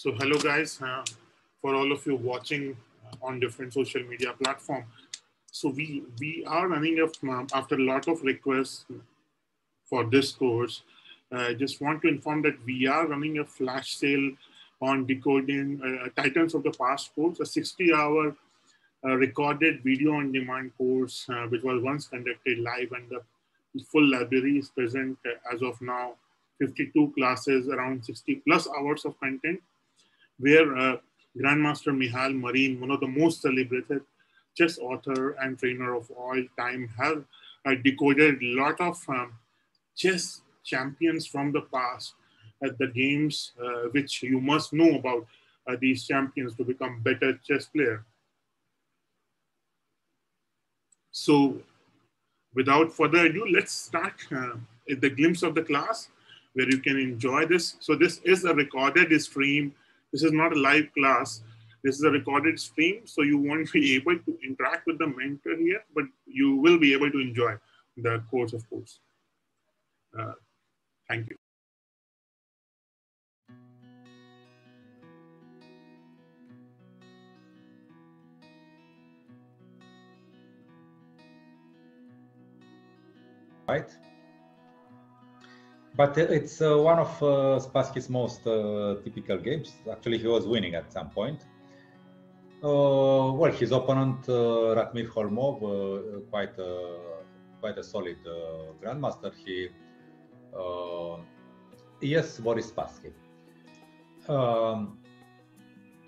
So hello guys, uh, for all of you watching on different social media platform. So we we are running a, um, after a lot of requests for this course. I uh, just want to inform that we are running a flash sale on decoding uh, Titans of the Past course, a 60 hour uh, recorded video on demand course, uh, which was once conducted live and the full library is present uh, as of now, 52 classes, around 60 plus hours of content, where uh, Grandmaster Mihail Marin, one of the most celebrated chess author and trainer of all time, have uh, decoded a lot of um, chess champions from the past at the games uh, which you must know about uh, these champions to become better chess player. So without further ado, let's start uh, the glimpse of the class where you can enjoy this. So this is a recorded stream. This is not a live class. This is a recorded stream. So you won't be able to interact with the mentor here, but you will be able to enjoy the course, of course. Uh, thank you. right? But it's uh, one of uh, Spassky's most uh, typical games. Actually, he was winning at some point. Uh, well, his opponent uh, Ratmir Kholmov, uh, quite a quite a solid grandmaster. He yes, Boris Spassky. Um,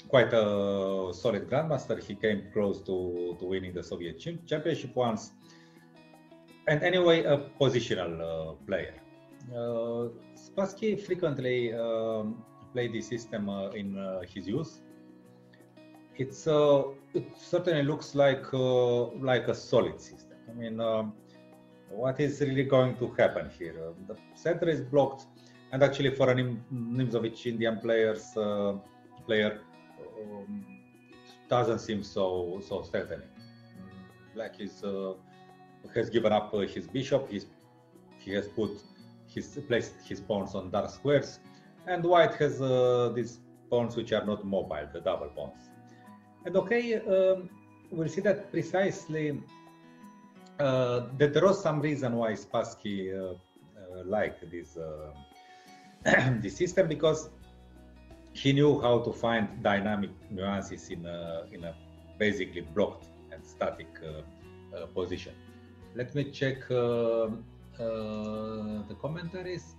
quite a solid grandmaster. He came close to, to winning the Soviet championship once and anyway, a positional uh, player. Uh, Spassky frequently um, played this system uh, in uh, his youth. It's uh, it certainly looks like uh, like a solid system. I mean, um, what is really going to happen here? the center is blocked, and actually for a Nim- Nimzovich Indian players player, um, doesn't seem so so threatening. Black is has given up his bishop. He's, he has put his placed his pawns on dark squares, and white has uh, these pawns which are not mobile, the double pawns. And okay, um, we'll see that precisely uh, that there was some reason why Spassky uh, uh, liked this uh, this system because he knew how to find dynamic nuances in a, in a basically blocked and static position. Let me check uh, uh, the commentaries.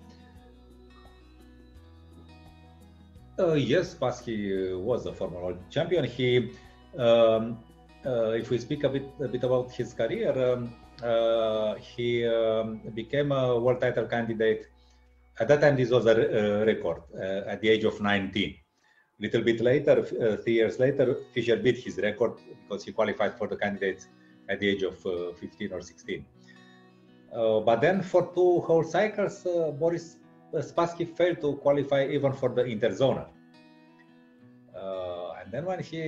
Uh, yes, Spassky was a former world champion. He, um, uh, if we speak a bit, a bit about his career, um, uh, he um, became a world title candidate. At that time, this was a record uh, at the age of 19. A little bit later, three years later, Fischer beat his record because he qualified for the candidates at the age of uh, 15 or 16. Uh, but then for two whole cycles, uh, Boris Spassky failed to qualify even for the interzonal. and then when he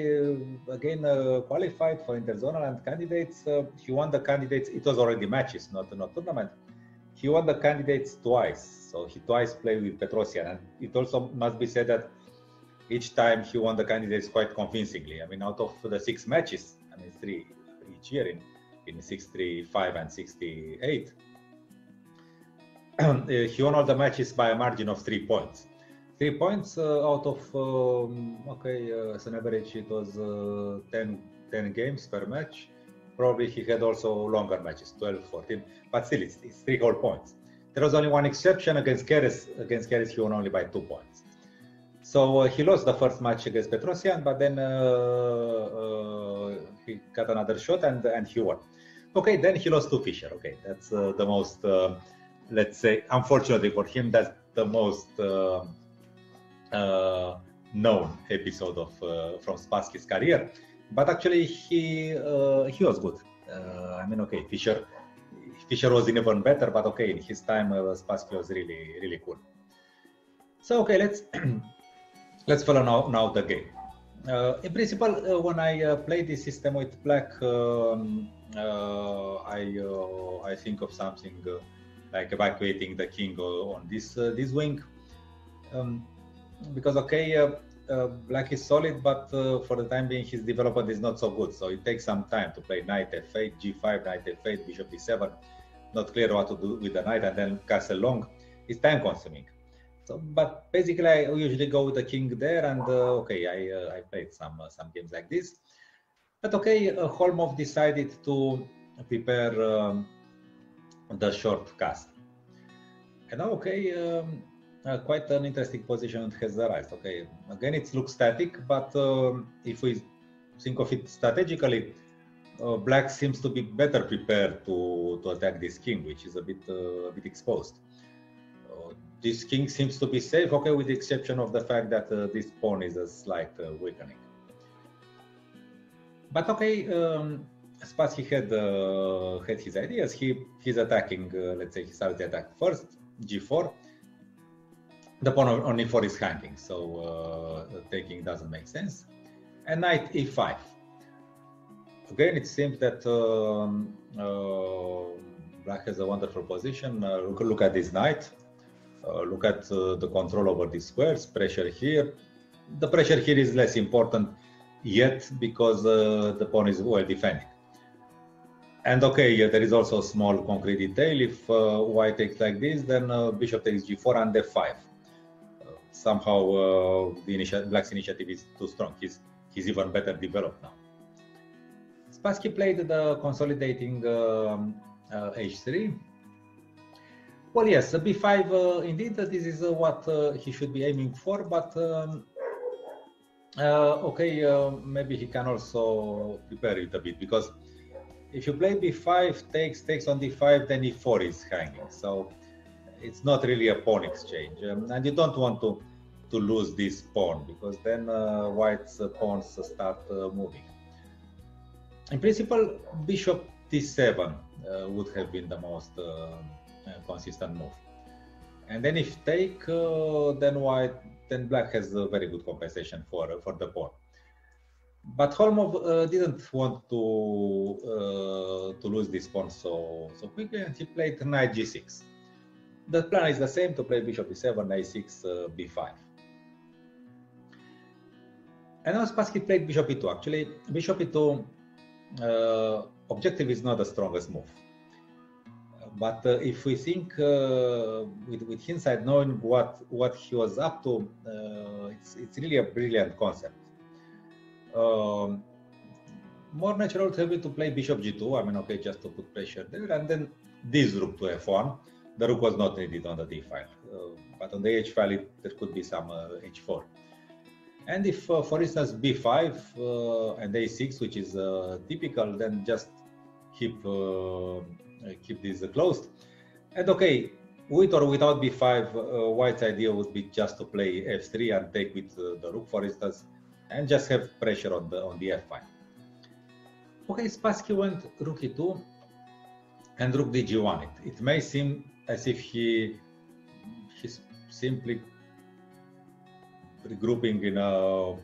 again qualified for interzonal and candidates, he won the candidates. It was already matches, not not tournament. He won the candidates twice, so he twice played with Petrosian. And it also must be said that each time he won the candidates quite convincingly. I mean, out of the six matches, I mean, three each year in, in 65 and 68. he won all the matches by a margin of three points. Three points uh, out of, um, okay, uh, as an average, it was uh, 10, 10 games per match. Probably he had also longer matches, 12, 14, but still it's, it's three whole points. There was only one exception against Keres. Against Keres, he won only by two points. So uh, he lost the first match against Petrosian, but then uh, uh, he got another shot and and he won. Okay, then he lost to Fischer. Okay, that's uh, the most, uh, let's say, unfortunately for him, that's the most known episode of from Spassky's career. But actually, he he was good. I mean, okay, Fischer Fischer was even better, but okay, in his time, uh, Spassky was really really cool. So okay, let's let's follow now, now the game. Uh, in principle, uh, when I uh, play this system with black, um, uh, I uh, I think of something uh, like evacuating the king on this this wing, um, because okay, uh, black is solid, but uh, for the time being, his development is not so good. So it takes some time to play knight f8, g5, knight f8, bishop d7. Not clear what to do with the knight, and then castle long. It's time consuming. So, but basically, I usually go with the king there, and uh, okay, I uh, I played some uh, some games like this. But okay, uh, Kholmov decided to prepare um, the short cast. And okay, um, uh, quite an interesting position has arised. Okay, again, it looks static, but um, if we think of it strategically, uh, black seems to be better prepared to, to attack this king, which is a bit uh, a bit exposed. Uh, this king seems to be safe, okay, with the exception of the fact that uh, this pawn is a slight uh, weakening. But okay, um, Spassky had had his ideas. He he's attacking. let's say he started the attack first, g4 the pawn on e4 is hanging, so uh, taking doesn't make sense. And knight e5. Again, it seems that um, uh, black has a wonderful position. Uh, look, look, at this knight. Uh, look at uh, the control over these squares, pressure here. The pressure here is less important yet because uh, the pawn is well defending. And okay, there is also a small concrete detail. If white takes like this, then bishop takes g4 and f5 somehow uh, the initi- Black's initiative is too strong. He's he's even better developed now. Spassky played the consolidating um, uh, h3. Well, yes, b5. Uh, indeed, this is uh, what uh, he should be aiming for. But um, uh, okay, maybe he can also prepare it a bit because if you play b5 takes takes on d5, then e4 is hanging. So it's not really a pawn exchange, um, and you don't want to to lose this pawn because then uh, white's uh, pawns start uh, moving. In principle, bishop d7 uh, would have been the most uh, uh, consistent move. And then if take, then white, then black has a very good compensation for for the pawn. But Kholmov didn't want to to lose this pawn so so quickly, and he played knight g6 the plan is the same to play bishop e7, a6, uh, b5. And now Spassky played bishop e2. Actually, bishop e2 uh, objective is not the strongest move. But uh, if we think uh, with, with hindsight, knowing what, what he was up to, uh, it's, it's really a brilliant concept. Um, more natural to been to play bishop g2. I mean, okay, just to put pressure there, and then this rook to f1 the rook was not needed on the d file, uh, but on the h file it, there could be some h4. Uh, and if, uh, for instance, b5 and a6, which is typical, then just keep keep this closed. And okay, with or without b5, uh, white's idea would be just to play f3 and take with uh, the rook, for instance, and just have pressure on the on the f5. Okay, Spassky went rook e2 and rook dg1. It, it may seem as if he he's simply regrouping in a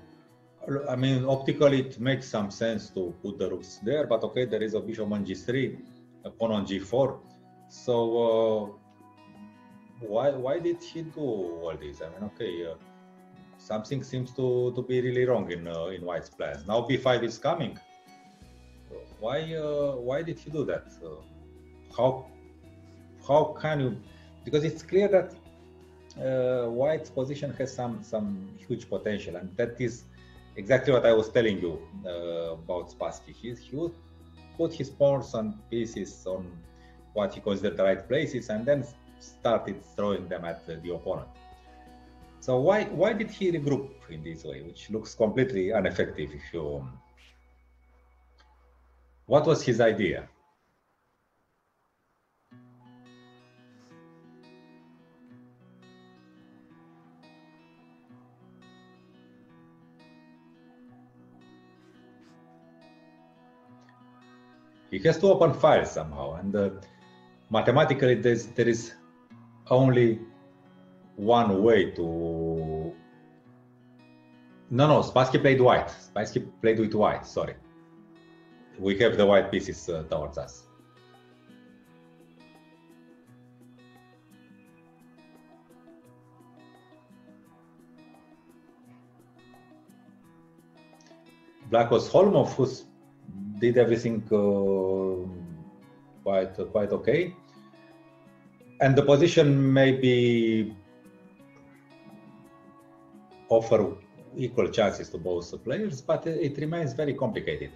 I mean, optically, it makes some sense to put the rooks there, but okay, there is a bishop on g3, a pawn on g4. So, uh, why why did he do all this? I mean, okay, uh, something seems to, to be really wrong in uh, in White's plans. Now b5 is coming. Why why did he do that? How how can you because it's clear that uh, White's position has some some huge potential, and that is exactly what I was telling you uh, about Spassky. He, he would put his pawns and pieces on what he considered the right places, and then started throwing them at the, opponent. So why why did he regroup in this way, which looks completely ineffective? If you, what was his idea? He has to open files somehow and uh, mathematically there's, there is only one way to no no Spassky played white. Spassky played with white sorry. We have the white pieces uh, towards us. Vlachos Kholmov, who did everything uh, quite quite okay. And the position maybe offer equal chances to both players, but it remains very complicated.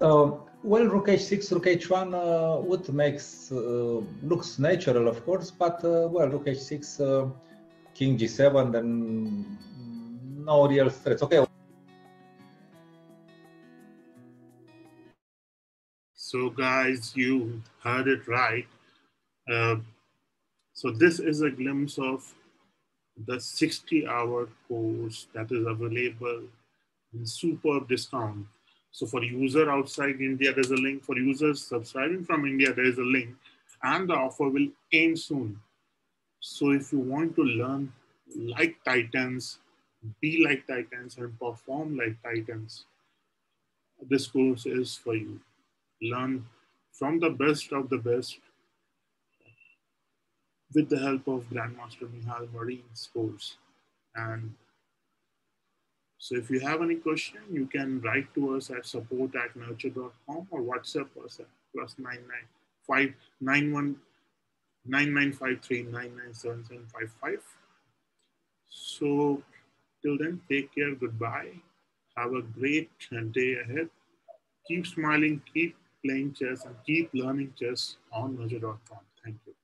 Uh, well, rook h6, rook h1 uh, would makes uh, looks natural, of course, but uh, well, rook h6, uh, king g7, then no real threats. Okay. So, guys, you heard it right. Uh, so, this is a glimpse of the 60 hour course that is available in superb discount so for user outside India, there's a link. For users subscribing from India, there is a link. And the offer will end soon. So if you want to learn like Titans, be like Titans, and perform like Titans, this course is for you. Learn from the best of the best with the help of Grandmaster Mihail Marin's course. And so if you have any question, you can write to us at support at nurtr.com or WhatsApp us at plus 9953 So till then, take care, goodbye. Have a great day ahead. Keep smiling, keep playing chess, and keep learning chess on nurtr.com. Thank you.